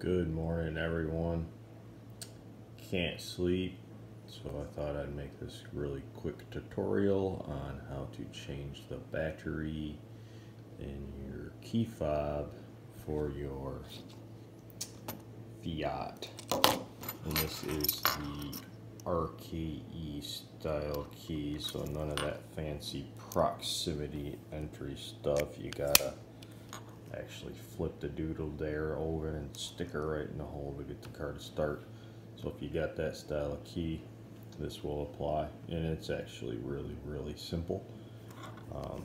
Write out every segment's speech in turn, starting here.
Good morning, everyone. Can't sleep, so I thought I'd make this really quick tutorial on how to change the battery in your key fob for your Fiat. And this is the RKE style key, so none of that fancy proximity entry stuff. You gotta actually flip the doodle there over and stick her right in the hole to get the car to start. So if you got that style of key, this will apply. And it's actually really, really simple. Um,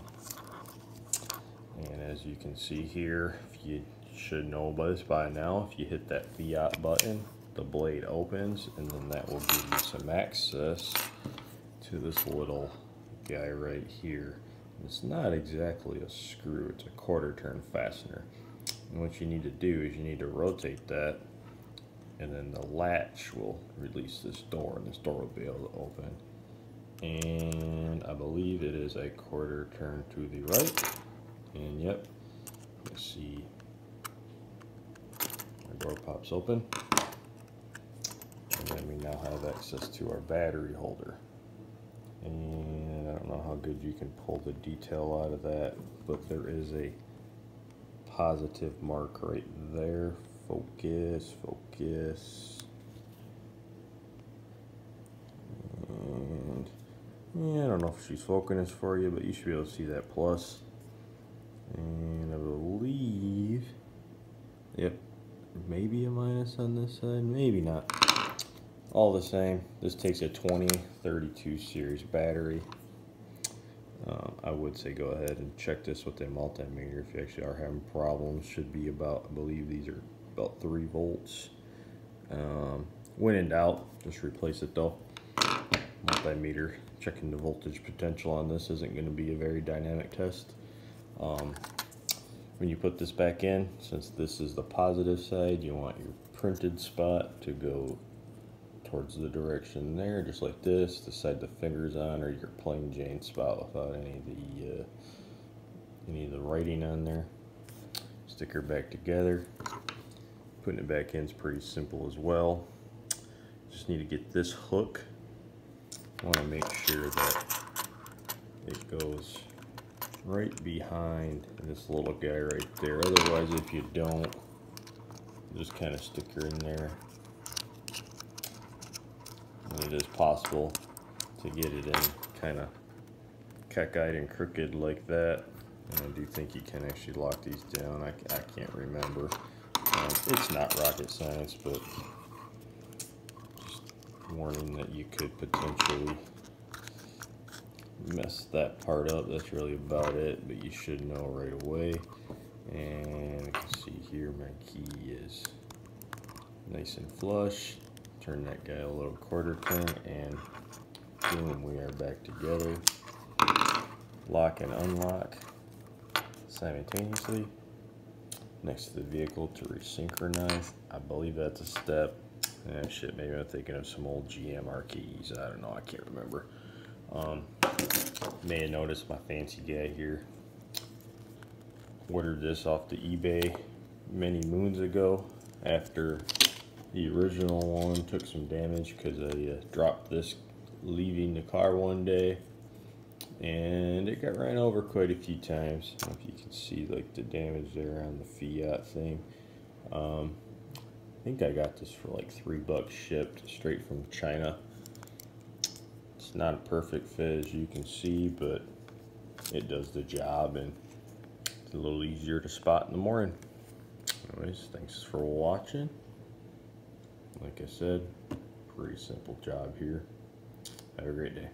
and as you can see here, if you should know about this by now, if you hit that Fiat button, the blade opens and then that will give you some access to this little guy right here. It's not exactly a screw, it's a quarter turn fastener. And what you need to do is you need to rotate that and then the latch will release this door and this door will be able to open. And I believe it is a quarter turn to the right. And yep, you see our door pops open. And then we now have access to our battery holder and how good you can pull the detail out of that but there is a positive mark right there. Focus focus. And yeah I don't know if she's focusing for you but you should be able to see that plus. and I believe yep maybe a minus on this side maybe not. All the same this takes a 2032 series battery uh, I would say go ahead and check this with a multimeter if you actually are having problems. Should be about I believe these are about 3 volts. Um, when in doubt just replace it though. Multimeter checking the voltage potential on this isn't going to be a very dynamic test. Um, when you put this back in since this is the positive side you want your printed spot to go towards the direction there, just like this, to set the fingers on, or your plain Jane spot without any of the uh, any of the writing on there. Stick her back together. Putting it back in is pretty simple as well. Just need to get this hook. I want to make sure that it goes right behind this little guy right there. Otherwise, if you don't, just kind of stick her in there it is possible to get it in kind of cockeyed and crooked like that. And I do think you can actually lock these down. I, I can't remember. Um, it's not rocket science, but just warning that you could potentially mess that part up. That's really about it, but you should know right away. And you can see here my key is nice and flush turn that guy a little quarter turn and boom we are back together. Lock and unlock simultaneously next to the vehicle to resynchronize. I believe that's a step. And shit maybe I'm thinking of some old GM RKEs I don't know I can't remember. Um, may have noticed my fancy guy here ordered this off the eBay many moons ago after the original one took some damage because I uh, dropped this leaving the car one day and it got ran over quite a few times. if you can see like the damage there on the Fiat thing. Um, I think I got this for like three bucks shipped straight from China. It's not a perfect fit as you can see, but it does the job and it's a little easier to spot in the morning. Anyways, thanks for watching like I said, pretty simple job here. Have a great day.